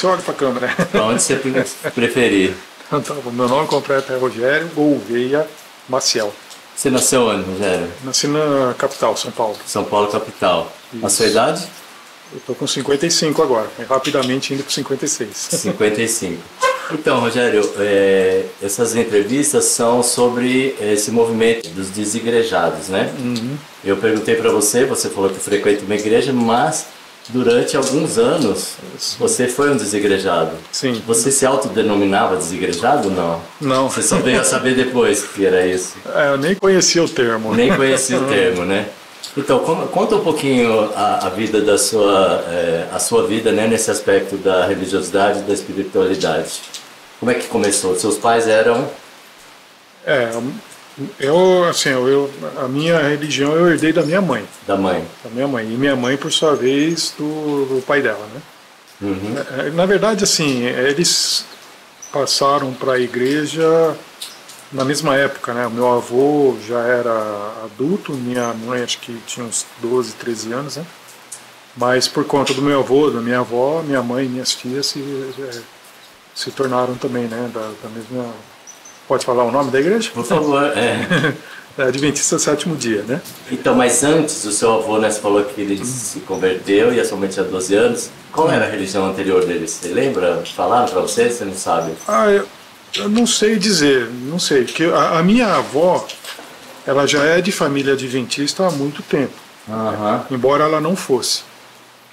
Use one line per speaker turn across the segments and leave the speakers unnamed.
Você, olho para a câmera.
Para onde você preferir.
Então, meu nome completo é Rogério Gouveia Maciel.
Você nasceu onde, Rogério?
Nasci na capital, São Paulo.
São Paulo, capital. Isso. A sua idade?
Eu estou com 55 agora, rapidamente indo para 56.
55. Então, Rogério, é, essas entrevistas são sobre esse movimento dos desigrejados, né?
Uhum.
Eu perguntei para você, você falou que frequenta uma igreja, mas durante alguns anos você foi um desigrejado.
Sim.
Você se autodenominava desigrejado ou não?
Não.
Você só veio a saber depois que era isso?
É, eu nem conhecia o termo.
Nem conhecia o termo, né? Então, conta um pouquinho a, a vida da sua, é, a sua vida né, nesse aspecto da religiosidade e da espiritualidade. Como é que começou? Seus pais eram?
É, eu, assim, eu, a minha religião eu herdei da minha mãe.
Da mãe?
Da minha mãe. E minha mãe, por sua vez, do, do pai dela, né?
Uhum.
É, na verdade, assim, eles passaram para a igreja na mesma época, né? O meu avô já era adulto, minha mãe acho que tinha uns 12, 13 anos, né? Mas por conta do meu avô, da minha avó, minha mãe e minhas tias se, é, se tornaram também, né? Da, da mesma. Pode falar o nome da igreja?
Por favor, é.
Adventista Sétimo Dia, né?
Então, mas antes, o seu avô, né, você falou que ele se converteu e a sua mãe tinha 12 anos. Qual era a religião anterior dele? Você lembra? Falaram para você? Você não sabe?
Ah, eu, eu não sei dizer, não sei. Porque a, a, minha avó, ela já é de família adventista há muito tempo.
Uhum.
Embora ela não fosse.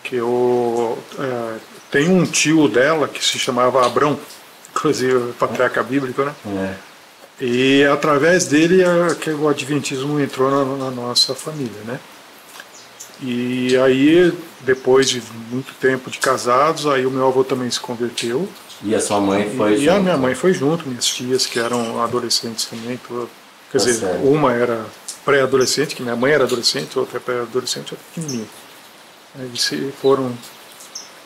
Que eu é, tem um tio dela que se chamava Abrão, inclusive patriarca bíblico, né?
É.
E através dele é que o adventismo entrou na, na nossa família, né? E aí, depois de muito tempo de casados, aí o meu avô também se converteu.
E a sua mãe foi
e,
junto?
E a minha mãe foi junto, minhas tias que eram adolescentes também. Toda, quer
Tá
dizer,
certo.
uma era pré-adolescente, que minha mãe era adolescente, outra é pré-adolescente, outra pequenininha. Aí se foram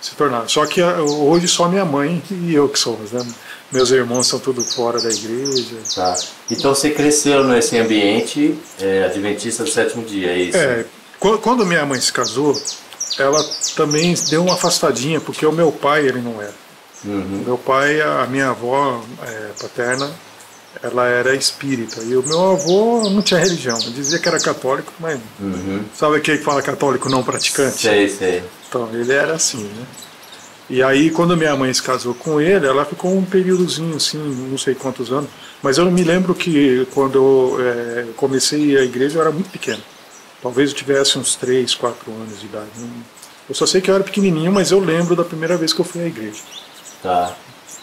se tornar. Só que ah, hoje só minha mãe e eu que somos, né? Meus irmãos são tudo fora da igreja.
Tá. Então você cresceu nesse ambiente é, adventista do sétimo dia, é isso?
É, qu- quando minha mãe se casou, ela também deu uma afastadinha, porque o meu pai ele não era.
Uhum.
Meu pai, a minha avó é, paterna, ela era espírita. E o meu avô não tinha religião. Ele dizia que era católico, mas
Uhum.
sabe aquele que fala católico não praticante?
Sei, sei.
Então, ele era assim, né? E aí, quando minha mãe se casou com ele, ela ficou um períodozinho, assim, não sei quantos anos. Mas eu me lembro que quando eu é, comecei a igreja, eu era muito pequeno. Talvez eu tivesse uns 3, 4 anos de idade. Eu só sei que eu era pequenininho, mas eu lembro da primeira vez que eu fui à igreja.
Tá.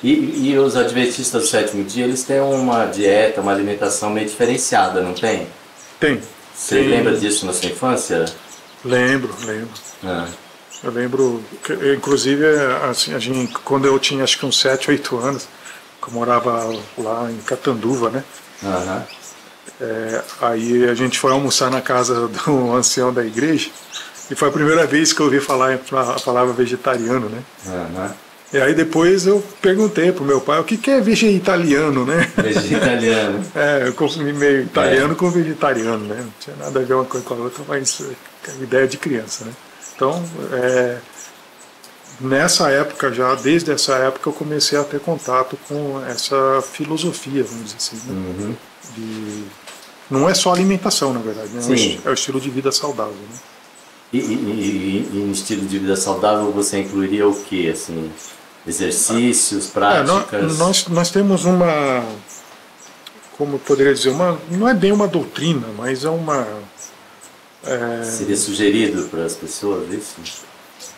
E, e os adventistas do sétimo dia, eles têm uma dieta, uma alimentação meio diferenciada, não tem?
Tem.
Você
Tem.
lembra disso na sua infância?
Lembro, lembro.
Ah.
Eu lembro, inclusive, assim, a gente, quando eu tinha acho que uns 7, 8 anos, que eu morava lá em Catanduva, né?
Aham.
É, aí a gente foi almoçar na casa do ancião da igreja e foi a primeira vez que eu ouvi falar a palavra vegetariano, né?
Aham.
E aí depois eu perguntei pro meu pai o que, que é vegetariano, né?
Vegetariano.
É, eu consumi meio italiano
É.
com vegetariano, né? Não tinha nada a ver uma coisa com a outra, mas é ideia de criança, né? Então, é, nessa época já, desde essa época, eu comecei a ter contato com essa filosofia, vamos dizer assim, né?
Uhum.
de não é só alimentação, na verdade, né? É o
Sim.
é o estilo de vida saudável. Né?
E, e, e, e estilo de vida saudável você incluiria o que, assim? Exercícios,
É, nó-
práticas?
nós, nós temos uma, como poderia dizer, uma, não é bem uma doutrina, mas é uma. É,
Seria sugerido para as pessoas isso?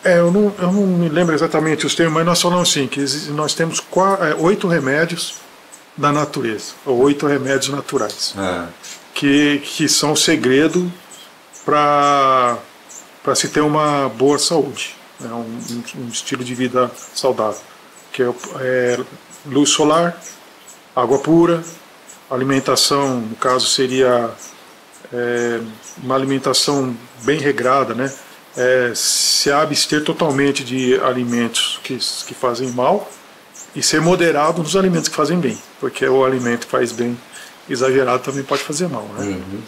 é, eu, não, eu não me lembro exatamente os termos, mas nós falamos assim, que nós temos qua- é, oito remédios da natureza, ou oito remédios naturais.
Ah.
que, que são o segredo para se ter uma boa saúde, né? um, um- estilo de vida saudável, que é, é luz solar, água pura, alimentação, no caso seria é, uma alimentação bem regrada, né? É, se abster totalmente de alimentos que, que fazem mal e ser moderado nos alimentos que fazem bem, porque o alimento que faz bem exagerado também pode fazer mal, né?
Uhum.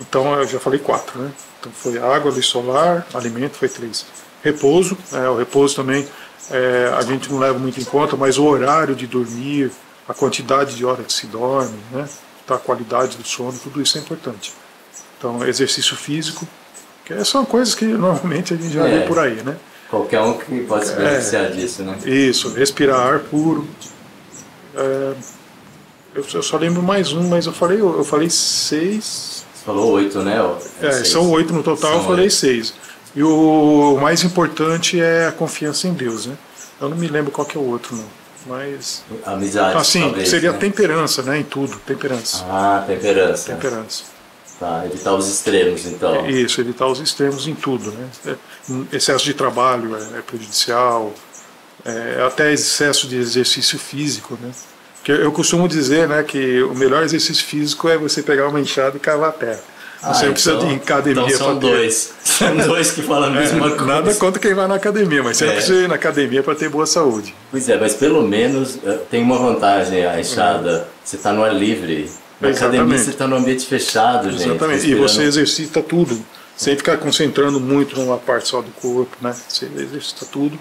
Então eu já falei quatro, né? Então foi água, luz solar, alimento foi três. Repouso, é, o repouso também é, a gente não leva muito em conta, mas o horário de dormir, a quantidade de horas que se dorme, né? Tá, a qualidade do sono, tudo isso é importante. Então, exercício físico, que são coisas que normalmente a gente já é, vê por aí, né?
Qualquer um que pode se beneficiar é, disso, né?
Isso, respirar ar puro. É, eu, eu, só lembro mais um, mas eu falei, eu, eu falei seis.
Você falou oito, né?
É, são oito no total, são eu falei oito. seis. E o mais importante é a confiança em Deus, né? Eu não me lembro qual que é o outro, não. Mas.
Amizade.
Assim,
talvez,
seria
né?
temperança, né? Em tudo, temperança.
Ah, temperança.
Temperança.
Tá, evitar os extremos, então.
Isso, evitar os extremos em tudo, né? É, excesso de trabalho é, é prejudicial, é, até excesso de exercício físico, né? Que eu costumo dizer, né, que o melhor exercício físico é você pegar uma enxada e cavar a terra.
Ah,
você
não
precisa
então,
de academia
então são dois. São dois que falam a mesma
É,
coisa.
nada contra quem vai na academia, mas você
É.
precisa ir na academia para ter boa saúde.
Pois é, mas pelo menos eh, tem uma vantagem a enxada. Você está no ar livre. Na
Exatamente.
academia você está no ambiente fechado, gente.
Exatamente. E
respirando-
você exercita tudo, sem ficar concentrando muito numa parte só do corpo, né? Você exercita tudo.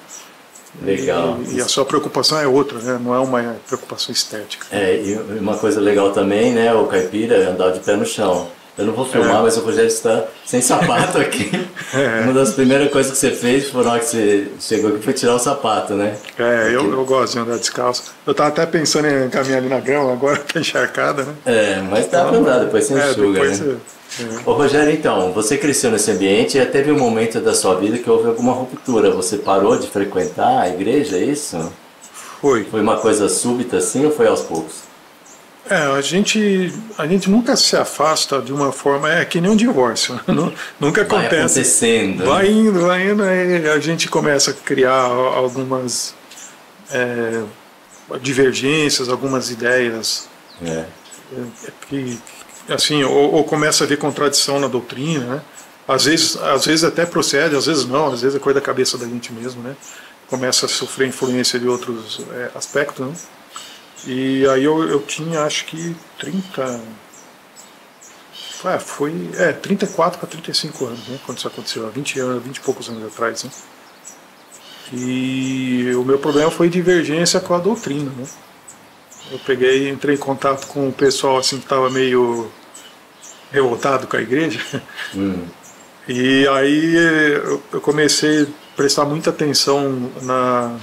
Legal.
E, e a sua preocupação é outra, né? Não é uma preocupação estética.
É, e uma coisa legal também, né, o caipira, é andar de pé no chão. Eu não vou filmar,
É.
mas o Rogério está sem sapato aqui.
É.
Uma das primeiras coisas que você fez foi na hora que você chegou aqui foi tirar o sapato, né?
É, eu, eu gosto de andar descalço. Eu tava até pensando em caminhar ali na grama, agora tá encharcada, né?
É, mas dá pra andar, depois você
É,
enxuga,
depois
né?
você- é.
Ô Rogério, então, você cresceu nesse ambiente e teve um momento da sua vida que houve alguma ruptura. Você parou de frequentar a igreja, é isso?
Foi.
Foi uma coisa súbita assim ou foi aos poucos?
É, a gente, a gente nunca se afasta de uma forma, é que nem um divórcio, nu- nunca
Vai
acontece.
acontecendo.
Vai indo, vai indo, aí a gente começa a criar algumas é, divergências, algumas ideias
É.
é, que, assim, ou, ou começa a ver contradição na doutrina, né? Às vezes, às vezes até procede, às vezes não, às vezes é coisa da cabeça da gente mesmo, né? Começa a sofrer influência de outros é, aspectos, né? E aí eu, eu tinha, acho que 30... Ah, foi, é, 34 para 35 anos, né? Quando isso aconteceu, há 20 anos, 20 e poucos anos atrás, né? E o meu problema foi divergência com a doutrina, né? Eu peguei, entrei em contato com o pessoal assim que estava meio revoltado com a igreja.
Hum.
E aí eu eu comecei a prestar muita atenção na,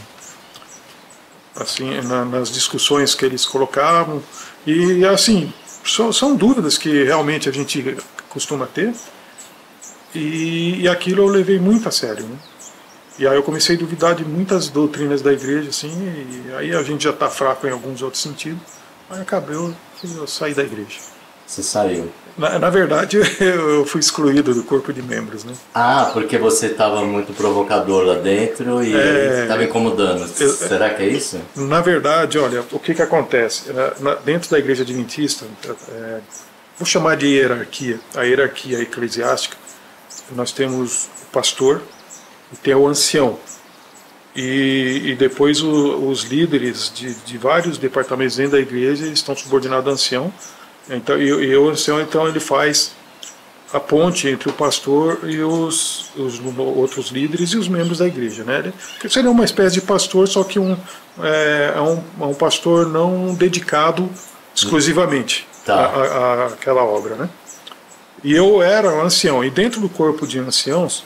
assim, na- nas discussões que eles colocavam. E assim, são, são dúvidas que realmente a gente costuma ter. E, e aquilo eu levei muito a sério. Né? E aí eu comecei a duvidar de muitas doutrinas da igreja, assim, e aí a gente já está fraco em alguns outros sentidos. Aí acabou que eu saí da igreja.
Você saiu.
Na, na verdade, eu fui excluído do corpo de membros, né?
Ah, porque você estava muito provocador lá dentro e
É.
estava incomodando.
Eu-
Será que é isso?
Na verdade, olha, o que que acontece? Na- dentro da igreja adventista, é, vou chamar de hierarquia, a hierarquia eclesiástica, nós temos o pastor e tem o ancião. E, e depois o- os líderes de, de vários departamentos dentro da igreja estão subordinados ao ancião. Então, e, e o ancião, então, ele faz a ponte entre o pastor e os, os outros líderes e os membros da igreja. Né? Ele seria uma espécie de pastor, só que um, é, é um, é um pastor não dedicado exclusivamente
Tá.
à, à- àquela obra. Né? E eu era ancião, e dentro do corpo de anciãos,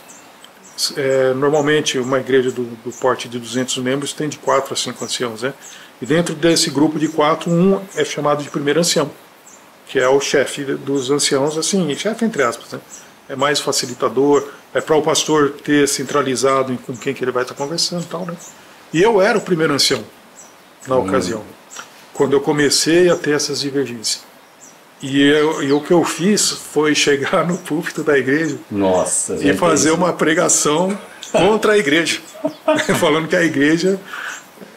é, normalmente uma igreja do, do porte de 200 membros tem de 4 a 5 anciãos. Né? E dentro desse grupo de quatro, um é chamado de primeiro ancião que é o chefe dos anciãos, assim, chefe entre aspas, né? É mais facilitador, é para o pastor ter centralizado em com quem que ele vai estar conversando e tal, né? E eu era o primeiro ancião na ocasião, quando eu comecei a ter essas divergências. E, eu, e o que eu fiz foi chegar no púlpito da igreja
Nossa,
e fazer uma pregação contra a igreja, falando que a igreja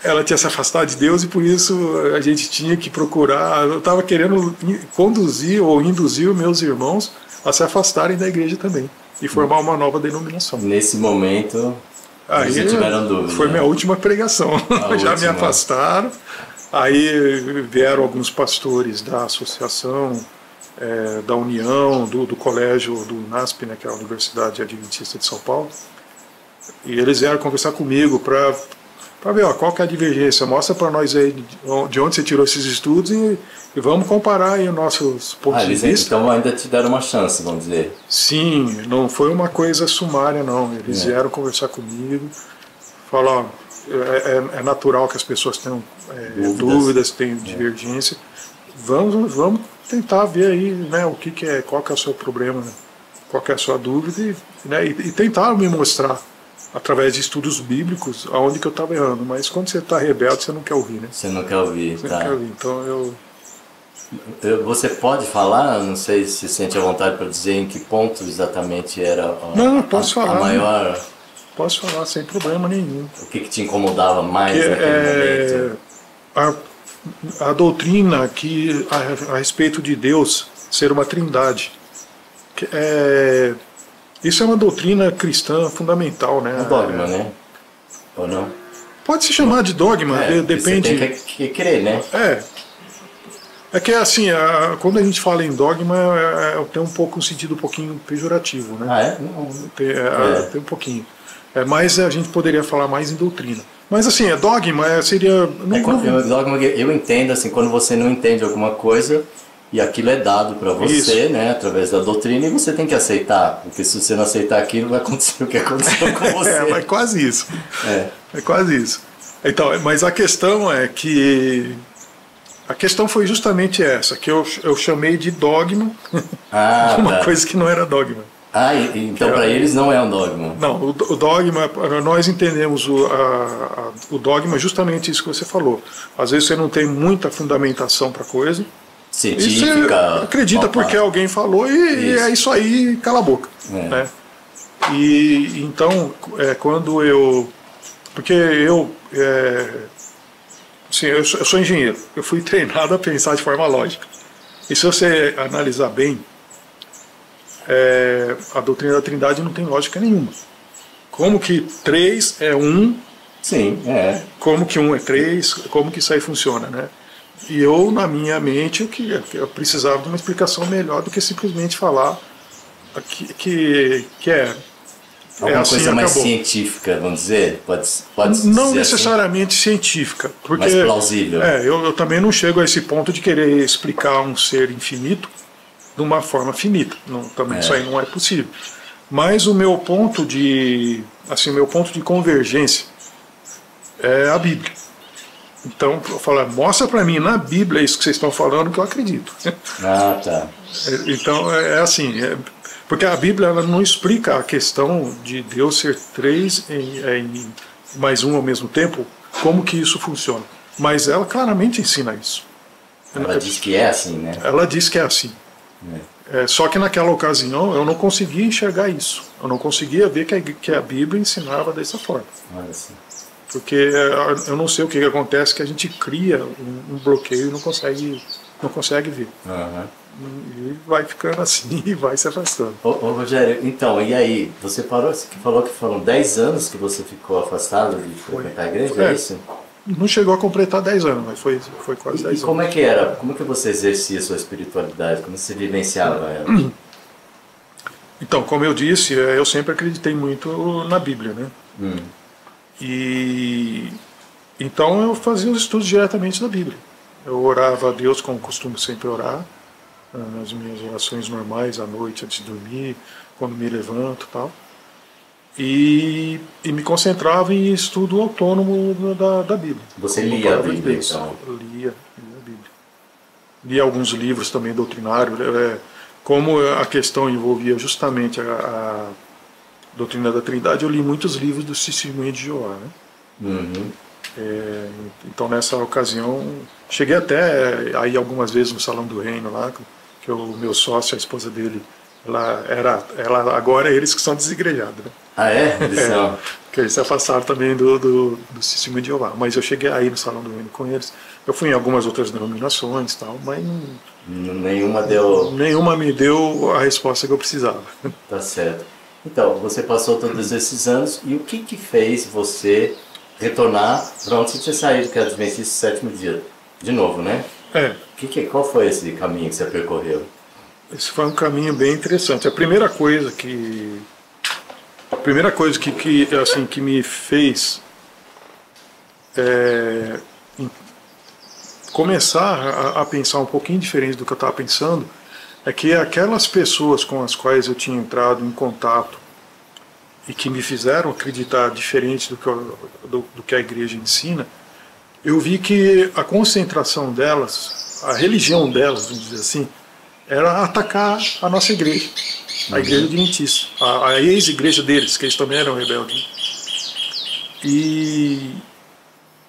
ela tinha se afastado de Deus e por isso a gente tinha que procurar. Eu estava querendo conduzir ou induzir os meus irmãos a se afastarem da igreja também e formar uma nova denominação.
Nesse momento,
Aí
tiveram dúvida.
foi minha última pregação.
A
Já me
última.
afastaram. Aí vieram alguns pastores da associação, eh, da União, do, do colégio do NASP, né, que é a Universidade Adventista de São Paulo. E eles vieram conversar comigo para para ver ó, qual que é a divergência. Mostra para nós aí de onde você tirou esses estudos e, e vamos comparar aí os nossos pontos
ah,
de vista.
Então ainda te deram uma chance, vamos dizer.
Sim, não foi uma coisa sumária, não. Eles é. vieram conversar comigo, falaram, é, é, é, natural que as pessoas tenham é, dúvidas. dúvidas, tenham é. divergência. Vamos, vamos tentar ver aí né, o que, que é, qual que é o seu problema, né? qual que é a sua dúvida e, né, e, e tentar me mostrar através de estudos bíblicos aonde que eu estava errando. Mas quando você está rebelde, você não quer ouvir, né?
Você não quer ouvir,
você
tá.
Não quer ouvir. Então eu...
Você pode falar, não sei se sente a vontade para dizer em que ponto exatamente era a,
não, posso
a,
falar,
a maior...
Posso falar sem problema nenhum.
O que, que te incomodava mais que, naquele é, momento?
A, a doutrina que a, a, respeito de Deus ser uma trindade. Que, é, isso é uma doutrina cristã fundamental, né?
Um dogma, né? Ou não?
Pode se chamar de dogma,
é,
depende.
Você tem que, crer, né?
É. É que assim, a, quando a gente fala em dogma, é, é, tem um pouco um sentido um pouquinho pejorativo, né?
Ah, é?
Tem, é, é. tem um pouquinho. É, mas a gente poderia falar mais em doutrina. Mas assim, é dogma, é, seria.
Não, é, não... Dogma, eu entendo assim, quando você não entende alguma coisa, e aquilo é dado para você, Isso. né, através da doutrina, e você tem que aceitar, porque se você não aceitar aquilo, vai acontecer o que aconteceu com você.
é, é quase isso. É. é quase isso. Então, mas a questão é que a questão foi justamente essa, que eu, eu chamei de dogma,
ah,
uma
tá.
coisa que não era dogma.
Ah, então para eles não é um dogma.
Não, o, o dogma, nós entendemos o, a, a, o dogma justamente isso que você falou. Às vezes você não tem muita fundamentação para coisa,
científica.
acredita porque alguém falou e, e, é isso aí, cala a boca. É. Né? E então, é, quando eu. Porque eu. É, assim, eu sou, eu sou engenheiro, eu fui treinado a pensar de forma lógica. E se você analisar bem, é, a doutrina da Trindade não tem lógica nenhuma. Como que três é um?
Sim, é.
Como que um é três? Como que isso aí funciona, né? E eu, na minha mente, eu, que, eu precisava de uma explicação melhor do que simplesmente falar que, que, que é.
é Alguma é assim, coisa mais acabou. científica, vamos dizer? Pode, pode
não
assim?
necessariamente assim? científica. Porque,
mais plausível.
É, eu, eu também não chego a esse ponto de querer explicar um ser infinito de uma forma finita. Não, também é. isso aí não é possível. Mas o meu ponto de assim, meu ponto de convergência é a Bíblia. Então, eu falo, mostra para mim na Bíblia isso que vocês estão falando que eu acredito.
Ah, tá.
Então, é, é assim, é, porque a Bíblia ela não explica a questão de Deus ser três em, em, mais um ao mesmo tempo, como que isso funciona. Mas ela claramente ensina isso.
Ela diz que é assim, né?
Ela diz que é assim. É. É, só que naquela ocasião eu não conseguia enxergar isso. Eu não conseguia ver que a, que a Bíblia ensinava dessa forma.
Olha assim.
Porque é, eu não sei o que, que acontece, que a gente cria um, um bloqueio e não consegue, não consegue ver.
Uhum.
E vai ficando assim e vai se afastando.
Ô, ô, Rogério, então, e aí? Você parou, você falou que foram 10 anos que você ficou afastado de frequentar a igreja, é, é isso?
Não chegou a completar 10 anos, mas foi, foi quase 10 anos.
E como é que era? Como que você exercia a sua espiritualidade? Como você vivenciava ela?
Então, como eu disse, é, eu sempre acreditei muito na Bíblia, né?
Hum.
E então eu fazia os estudos diretamente da Bíblia. Eu orava a Deus como costumo sempre orar, ah, nas minhas orações normais à noite antes de dormir, quando me levanto, tal. E, e me concentrava em estudo autônomo da, da Bíblia.
Você lia a Bíblia, de então?
Lia, lia a Bíblia. Lia alguns livros também doutrinários. É, como a questão envolvia justamente a, a doutrina da Trindade, eu li muitos livros do Testemunho de Joá. Né?
Uhum.
É, então nessa ocasião cheguei até aí algumas vezes no salão do reino lá que o meu sócio a esposa dele ela era ela agora é eles que são desigrejados né?
ah é eles é, são
que eles se afastaram também do do, do de Jeová mas eu cheguei aí no salão do reino com eles eu fui em algumas outras denominações tal mas
não, nenhuma deu
nenhuma me deu a resposta que eu precisava
tá certo então, você passou todos esses anos e o que que fez você retornar para onde você tinha saído, que era Adventista sétimo dia? De novo, né?
É.
Que que, qual foi esse caminho que você percorreu?
Esse foi um caminho bem interessante. A primeira coisa que a primeira coisa que, que assim que me fez é, começar a, a, pensar um pouquinho diferente do que eu estava pensando é que aquelas pessoas com as quais eu tinha entrado em contato e que me fizeram acreditar diferente do que, eu, do, do que a igreja ensina, eu vi que a concentração delas, a religião delas, vamos dizer assim, era atacar a nossa igreja, a igreja adventista, a, a ex-igreja deles, que eles também eram rebeldes. E,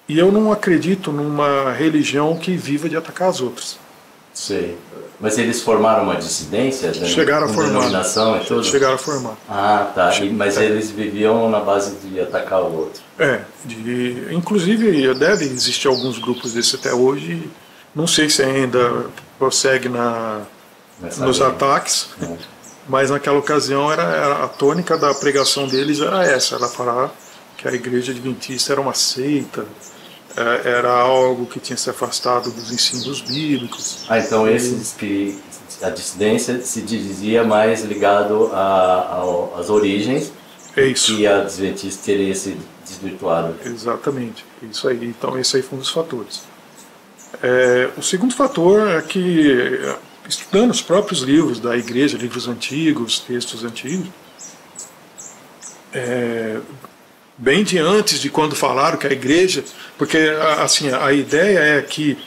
e eu não acredito numa religião que viva de atacar as outras.
Sei. Mas eles formaram uma dissidência?
Né? Chegaram a formar.
Denominação e tudo?
Chegaram a formar.
Ah, tá. E, mas eles viviam na base de atacar o outro.
É. De, inclusive, deve existir alguns grupos desses até hoje. Não sei se ainda prossegue na, nos linha. ataques. É. Mas naquela ocasião era, era, a tônica da pregação deles era essa, era falar que a igreja adventista era uma seita, é, era algo que tinha se afastado dos ensinos bíblicos.
Ah, então esses que a dissidência se dizia mais ligado às origens
é isso.
e a adventista teria se desvirtuado.
Exatamente, isso aí. Então esse aí foi um dos fatores. É, o segundo fator é que estudando os próprios livros da igreja, livros antigos, textos antigos, é, bem de antes de quando falaram que a igreja, porque assim a ideia é que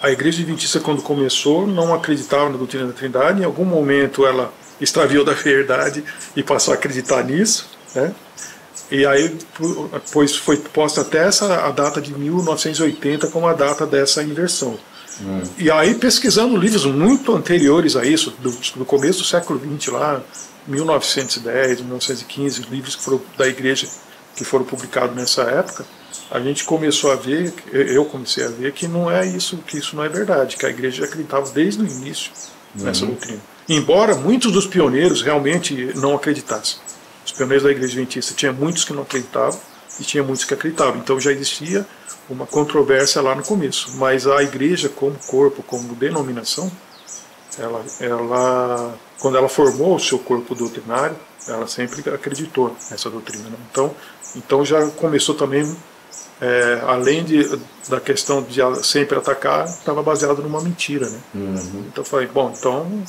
a igreja adventista quando começou não acreditava na doutrina da Trindade, em algum momento ela extraviou da verdade e passou a acreditar nisso, né? E aí pois foi posta até essa a data de 1980 como a data dessa inversão. Hum. E aí pesquisando livros muito anteriores a isso, do, do começo do século XX lá, 1910, 1915, livros que foram da igreja que foram publicados nessa época, a gente começou a ver, eu comecei a ver que não é isso, que isso não é verdade, que a igreja acreditava desde o início nessa uhum. doutrina. Embora muitos dos pioneiros realmente não acreditassem. Os pioneiros da igreja adventista tinha muitos que não acreditavam e tinha muitos que acreditavam. Então já existia uma controvérsia lá no começo. Mas a igreja como corpo, como denominação, ela, ela quando ela formou o seu corpo doutrinário, ela sempre acreditou nessa doutrina. Né? Então então já começou também, é, além de, da questão de sempre atacar, estava baseado numa mentira. Né? Uhum. Então eu falei, bom, então.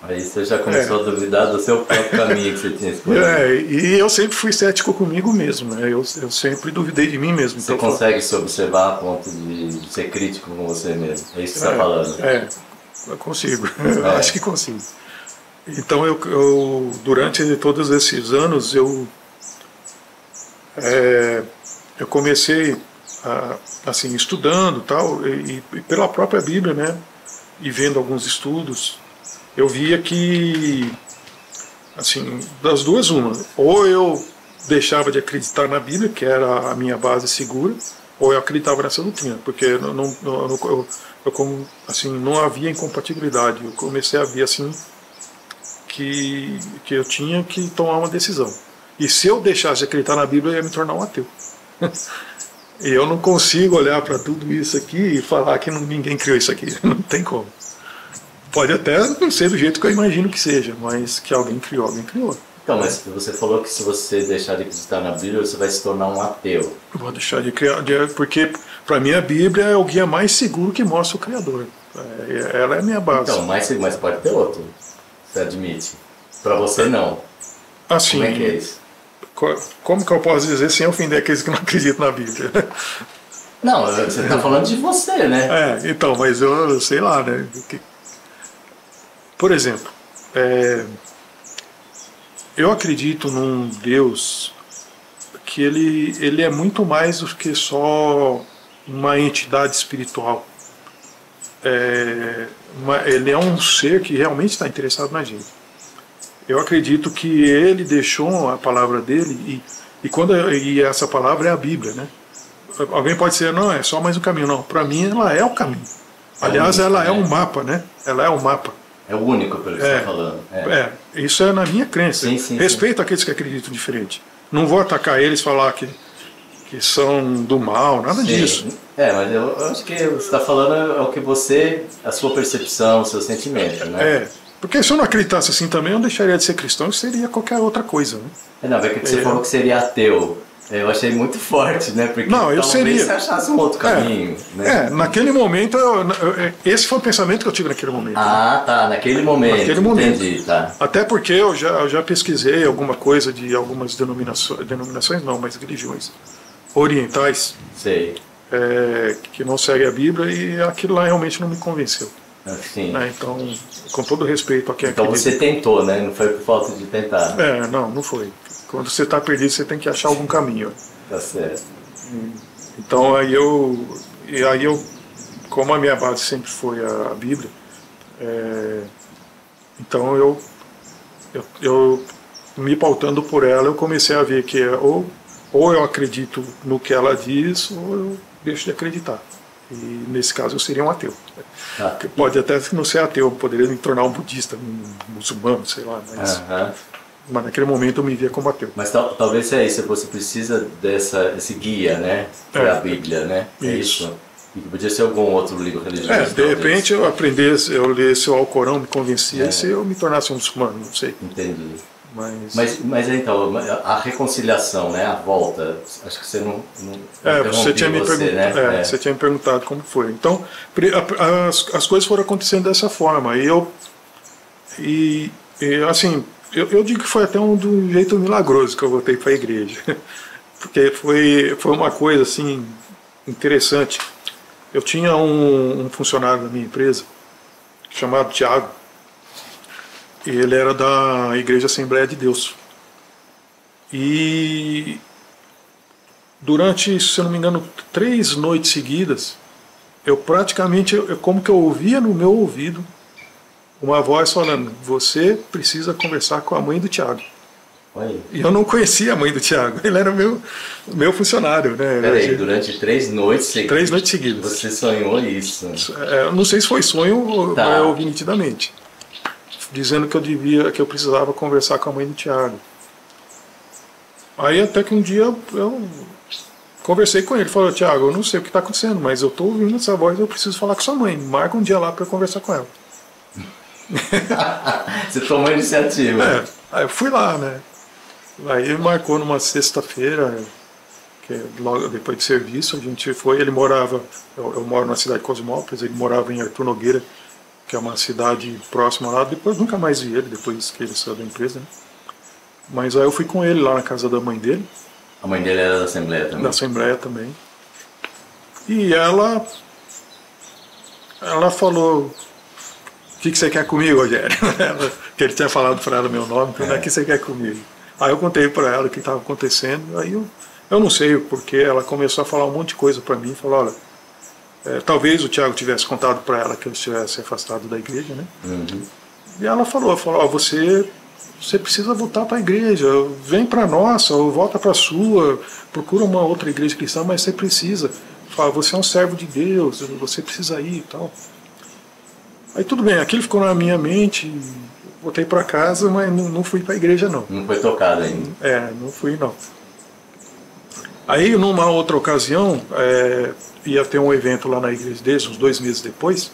Aí você já começou é. a duvidar do seu próprio caminho que você tinha escolhido.
É, e eu sempre fui cético comigo mesmo, né? eu, eu sempre duvidei de mim mesmo.
Você então, consegue se observar a ponto de ser crítico com você mesmo? É isso que você está é, falando?
É, eu consigo, é. acho que consigo. Então eu, eu durante todos esses anos eu é, eu comecei a, assim estudando tal e, e, pela própria Bíblia, né, e vendo alguns estudos, eu via que assim das duas uma, ou eu deixava de acreditar na Bíblia, que era a minha base segura, ou eu acreditava nessa doutrina, porque não, não, não eu, eu, assim não havia incompatibilidade. Eu comecei a ver assim que que eu tinha que tomar uma decisão. E se eu deixasse de acreditar na Bíblia, eu ia me tornar um ateu. e eu não consigo olhar para tudo isso aqui e falar que não, ninguém criou isso aqui. Não tem como. Pode até não ser do jeito que eu imagino que seja, mas que alguém criou, alguém criou.
Então, mas você falou que se você deixar de acreditar na Bíblia, você vai se tornar um ateu.
Eu vou deixar de criar, porque para mim a Bíblia é o guia mais seguro que mostra o Criador. É, ela é a minha base.
Então, mas, mas pode ter outro, você admite. Para você não.
Assim,
Como é que é isso?
como que eu posso dizer sem ofender aqueles que não acreditam na Bíblia?
Não, você está falando de você, né?
É, então, mas eu sei lá, né? Por exemplo, é, eu acredito num Deus que ele, ele é muito mais do que só uma entidade espiritual. É, uma, ele é um ser que realmente está interessado na gente eu acredito que ele deixou a palavra dele e, e quando e essa palavra é a Bíblia, né? Alguém pode dizer não é só mais um caminho, não. Para mim ela é o caminho. É Aliás, ela é um mapa, né? Ela é um mapa.
É o único pelo que é, você está falando.
É. é. isso é na minha crença. Sim, sim, Respeito sim. aqueles que acreditam diferente. Não vou atacar eles, falar que que são do mal, nada disso.
É, mas eu acho que você está falando é o que você, a sua percepção, o seu sentimento, né?
É, porque se eu não acreditasse assim também, eu deixaria de ser cristão e seria qualquer outra coisa. Né?
É, não, é que você é. falou que seria ateu. Eu achei muito forte, né? Porque
não, eu seria.
se achasse um outro caminho.
É, né? é naquele momento, eu, eu, esse foi o pensamento que eu tive naquele momento.
Ah, tá, naquele momento. Naquele momento. Entendi, tá.
Até porque eu já, eu já pesquisei alguma coisa de algumas denominações, denominações não, mas religiões orientais.
Sei.
É, que não seguem a Bíblia e aquilo lá realmente não me convenceu.
Sim.
Né? Então, com todo respeito a quem
Então acredita. você tentou, né? Não foi por falta de tentar.
É, não, não foi. Quando você está perdido, você tem que achar algum caminho.
Tá certo.
Então aí eu, e aí eu, como a minha base sempre foi a, Bíblia, é, então eu, eu, eu, me pautando por ela, eu comecei a ver que é, ou, ou eu acredito no que ela diz, ou eu deixo de acreditar. E nesse caso eu seria um ateu. Ah. Pode até não ser ateu, poderia me tornar um budista, um muçulmano, sei lá, mas. Uh -huh. Mas naquele momento eu me via como ateu.
Mas tal, talvez seja isso, você precisa dessa, esse guia, né? Que é, é a Bíblia, né? É isso. isso. E podia ser algum outro livro religioso. É,
de talvez. repente eu aprendesse, eu lesse o Alcorão, me convencia, é. se eu me tornasse um muçulmano, não sei.
Entendi. Mas... mas, mas então, a reconciliação, né, a volta, acho que você não. não
é, você tinha, me você, né? é, é. você tinha me perguntado como foi. Então, as, as coisas foram acontecendo dessa forma. E eu. E, e assim, eu, eu, digo que foi até um do jeito milagroso que eu voltei para a igreja. Porque foi, foi uma coisa assim interessante. Eu tinha um, um funcionário da minha empresa chamado Tiago ele era da Igreja Assembleia de Deus. E durante, se eu não me engano, três noites seguidas, eu praticamente, eu, como que eu ouvia no meu ouvido uma voz falando: Você precisa conversar com a mãe do Tiago. E eu não conhecia a mãe do Tiago, ele era meu, meu funcionário. Né?
Peraí, durante três noites seguidas?
Três noites seguidas.
Você sonhou isso?
É, não sei se foi sonho tá. ou eu ouvi nitidamente dizendo que eu devia, que eu precisava conversar com a mãe do Tiago. Aí até que um dia eu conversei com ele, falou, Tiago, eu não sei o que está acontecendo, mas eu estou ouvindo essa voz, eu preciso falar com sua mãe. Marca um dia lá para eu conversar com ela.
Você tomou a iniciativa.
É, aí eu fui lá, né? Aí marcou numa sexta-feira, que é logo depois de serviço, a gente foi, ele morava, eu, eu moro na cidade de Cosmópolis, ele morava em Artur Nogueira, que é uma cidade próxima lá. Depois nunca mais vi ele, depois que ele saiu da empresa. Né? Mas aí eu fui com ele lá na casa da mãe dele.
A mãe dele era da Assembleia também?
Da Assembleia também. E ela. Ela falou: O que, que você quer comigo, Rogério? que ele tinha falado para ela meu nome, então, é. o que você quer comigo? Aí eu contei para ela o que estava acontecendo. Aí eu, eu não sei porque ela começou a falar um monte de coisa para mim. Falou: Olha é, talvez o Tiago tivesse contado para ela que eu estivesse afastado da igreja, né?
Uhum.
E ela falou, falou, você você precisa voltar para a igreja, vem para a nossa, ou volta para a sua, procura uma outra igreja cristã, mas você precisa. Fala, você é um servo de Deus, você precisa ir e tal. Aí tudo bem, aquilo ficou na minha mente, voltei para casa, mas não, não fui para a igreja não.
Não foi tocado ainda?
É, não fui não. Aí numa outra ocasião, é, ia ter um evento lá na igreja deles, uns dois meses depois,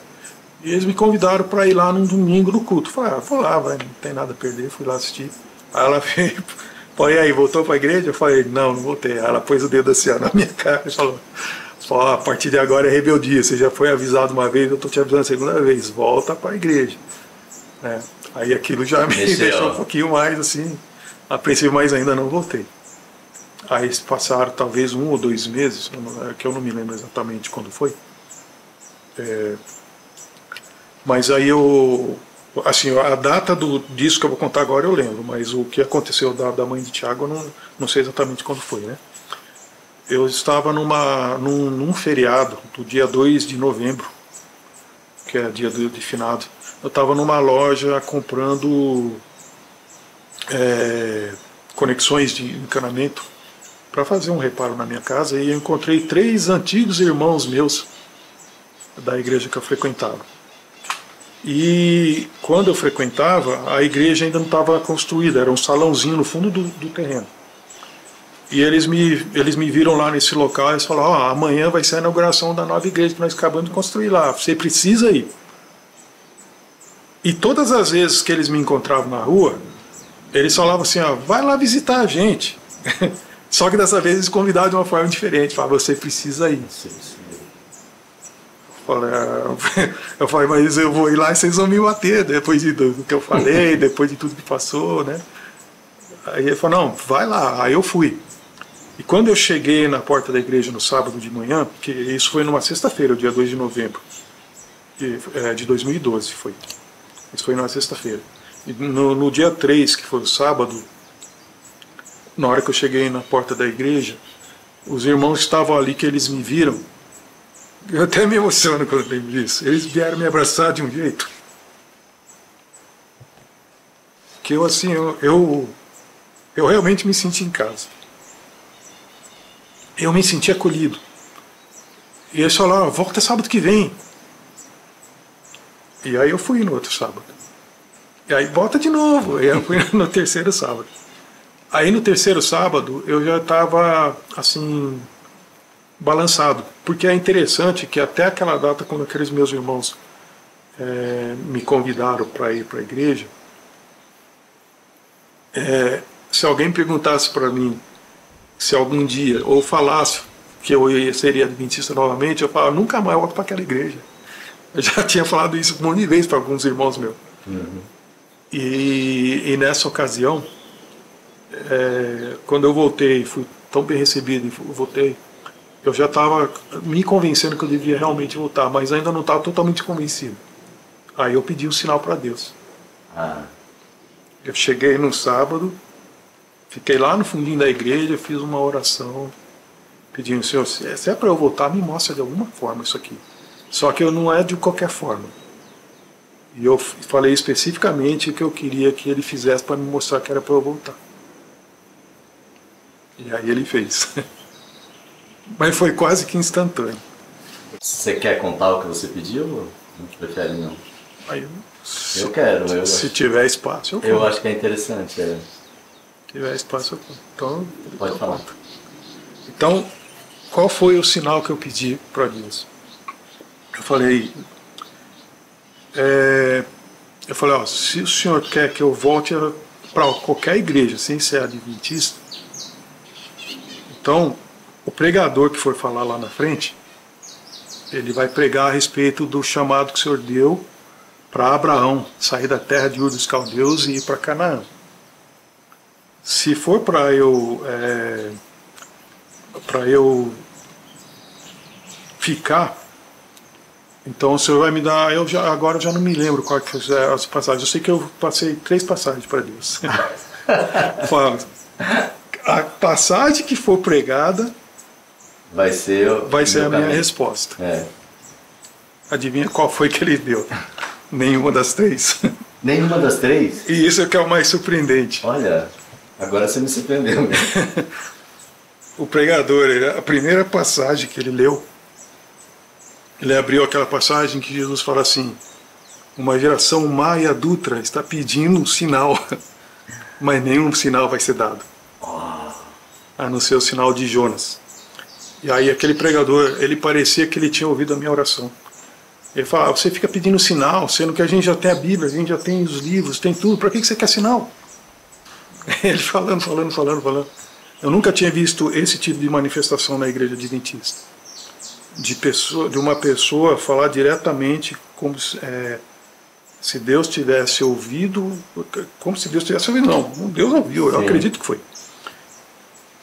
e eles me convidaram para ir lá num domingo no culto. Falei, ah, vou lá, vai, não tem nada a perder, fui lá assistir. Aí ela veio, põe aí, voltou para a igreja? Eu falei, não, não voltei. Aí ela pôs o dedo assim ó, na minha cara e falou, falou, a partir de agora é rebeldia, você já foi avisado uma vez, eu estou te avisando a segunda vez, volta para a igreja. É, aí aquilo já me deixou um pouquinho mais assim, apreensivo, mas ainda não voltei. Aí passaram talvez um ou dois meses, é que eu não me lembro exatamente quando foi. É, mas aí eu. Assim, a data do disco que eu vou contar agora eu lembro, mas o que aconteceu da, da mãe de Tiago eu não, não sei exatamente quando foi, né? Eu estava numa, num, num feriado do dia 2 de novembro, que é dia do, de finado. Eu estava numa loja comprando é, conexões de encanamento para fazer um reparo na minha casa e eu encontrei três antigos irmãos meus da igreja que eu frequentava. E quando eu frequentava, a igreja ainda não estava construída, era um salãozinho no fundo do, do, terreno. E eles me, eles me viram lá nesse local e falaram: oh, amanhã vai ser a inauguração da nova igreja que nós acabamos de construir lá, você precisa ir. E todas as vezes que eles me encontravam na rua, eles falavam assim: ó, vai lá visitar a gente. Só que dessa vez eles convidaram de uma forma diferente. Falaram, você precisa ir.
Sim, sim.
Falei, ah, eu falei, mas eu vou ir lá e vocês vão me bater depois de, do que eu falei, depois de tudo que passou, né? Aí ele falou, não, vai lá. Aí eu fui. E quando eu cheguei na porta da igreja no sábado de manhã, que isso foi numa sexta-feira, dia 2 de novembro de, é, de 2012 foi. Isso foi numa sexta-feira. No, no dia 3, que foi o sábado, na hora que eu cheguei na porta da igreja, os irmãos estavam ali que eles me viram. Eu até me emociono quando lembro disso. Eles vieram me abraçar de um jeito. Que eu, assim, eu, eu, eu realmente me senti em casa. Eu me senti acolhido. E eles falaram: volta sábado que vem. E aí eu fui no outro sábado. E aí volta de novo. E eu fui no terceiro sábado. Aí no terceiro sábado eu já estava assim balançado, porque é interessante que até aquela data quando aqueles meus irmãos é, me convidaram para ir para a igreja, é, se alguém perguntasse para mim se algum dia ou falasse que eu seria adventista novamente, eu falava nunca mais volto para aquela igreja. Eu já tinha falado isso um monte de vezes para alguns irmãos meus. Uhum. E, e, nessa ocasião, é, quando eu voltei, fui tão bem recebido e voltei, eu já estava me convencendo que eu devia realmente voltar, mas ainda não estava totalmente convencido. Aí eu pedi um sinal para Deus. Ah. Eu cheguei no sábado, fiquei lá no fundinho da igreja, fiz uma oração, pedindo, Senhor, se é para eu voltar, me mostra de alguma forma isso aqui. Só que eu não é de qualquer forma. E eu falei especificamente o que eu queria que ele fizesse para me mostrar que era para eu voltar. E aí ele fez. Mas foi quase que instantâneo.
Você quer contar o que você pediu ou não prefere não?
Aí,
se, eu quero. Eu
se acho, tiver espaço, eu
conto. Eu acho que é interessante. É.
Se tiver espaço, eu conto. Então,
Pode falar.
Conto. Então, qual foi o sinal que eu pedi para Deus? Eu falei, é, eu falei, ó, se o senhor quer que eu volte para qualquer igreja, sem ser adventista, então o pregador que for falar lá na frente, ele vai pregar a respeito do chamado que o senhor deu para Abraão sair da terra de Ur dos Caldeus e ir para Canaã. Se for para eu é, para eu ficar então o senhor vai me dar, eu já, agora eu já não me lembro que é as passagens. Eu sei que eu passei três passagens para Deus. A passagem que for pregada
vai ser,
vai ser a minha resposta.
É.
Adivinha qual foi que ele deu? Nenhuma das três.
Nenhuma das três?
E isso é que é o mais surpreendente.
Olha, agora você me surpreendeu.
o pregador, a primeira passagem que ele leu ele abriu aquela passagem que Jesus fala assim: uma geração má e adulta está pedindo um sinal, mas nenhum sinal vai ser dado, a não ser o sinal de Jonas. E aí aquele pregador, ele parecia que ele tinha ouvido a minha oração. Ele fala: você fica pedindo sinal, sendo que a gente já tem a Bíblia, a gente já tem os livros, tem tudo, para que você quer sinal? Ele falando, falando, falando, falando. Eu nunca tinha visto esse tipo de manifestação na igreja adventista de, pessoa, de uma pessoa falar diretamente como se, é, se Deus tivesse ouvido, como se Deus tivesse ouvido, não, Deus ouviu, eu acredito que foi.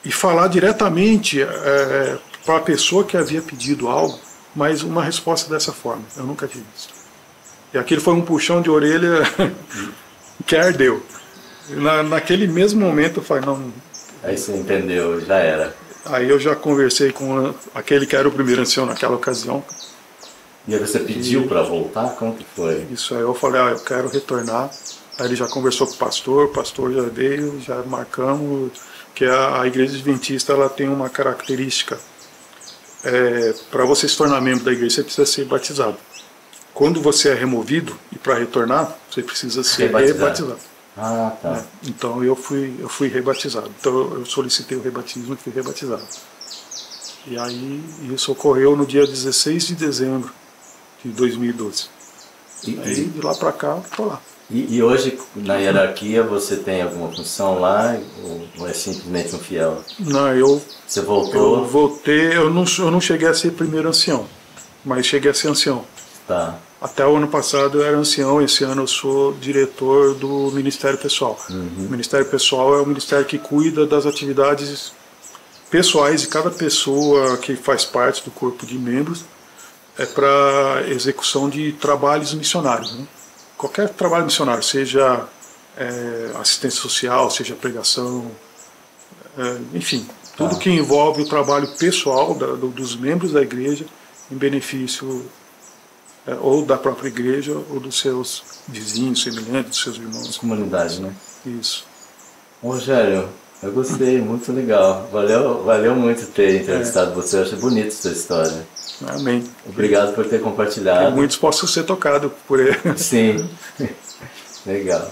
E falar diretamente é, para a pessoa que havia pedido algo, mas uma resposta dessa forma, eu nunca tinha visto. E aquilo foi um puxão de orelha que ardeu. Na, naquele mesmo momento eu falei, não.
Aí você entendeu, já era.
Aí eu já conversei com aquele que era o primeiro ancião naquela ocasião.
E aí você pediu para voltar? Como que foi?
Isso aí eu falei, ah, eu quero retornar. Aí ele já conversou com o pastor, o pastor já veio, já marcamos que a, a igreja adventista ela tem uma característica. É, para você se tornar membro da igreja, você precisa ser batizado. Quando você é removido e para retornar, você precisa ser rebatizado. rebatizado.
Ah, tá. É,
então eu fui, eu fui rebatizado. Então eu solicitei o rebatismo e fui rebatizado. E aí isso ocorreu no dia 16 de dezembro de 2012. E aí de lá para cá, tô lá.
E, e, hoje, na hierarquia, você tem alguma função lá ou é simplesmente um fiel?
Não, eu.
Você voltou?
Eu voltei, eu não, eu não cheguei a ser primeiro ancião, mas cheguei a ser ancião.
Tá.
Até o ano passado eu era ancião, esse ano eu sou diretor do Ministério Pessoal.
Uhum.
O Ministério Pessoal é o ministério que cuida das atividades pessoais de cada pessoa que faz parte do corpo de membros é para execução de trabalhos missionários. Né? Qualquer trabalho missionário, seja é, assistência social, seja pregação, é, enfim, tudo ah. que envolve o trabalho pessoal da, do, dos membros da igreja em benefício é, ou da própria igreja ou dos seus vizinhos, semelhantes, dos seus irmãos.
Comunidade, né?
Isso.
Rogério, eu gostei, muito legal. Valeu, valeu muito ter entrevistado é. você. Eu achei bonita a sua história.
Amém.
Obrigado por ter compartilhado.
Que muitos possam ser tocados por ele.
Sim. Legal.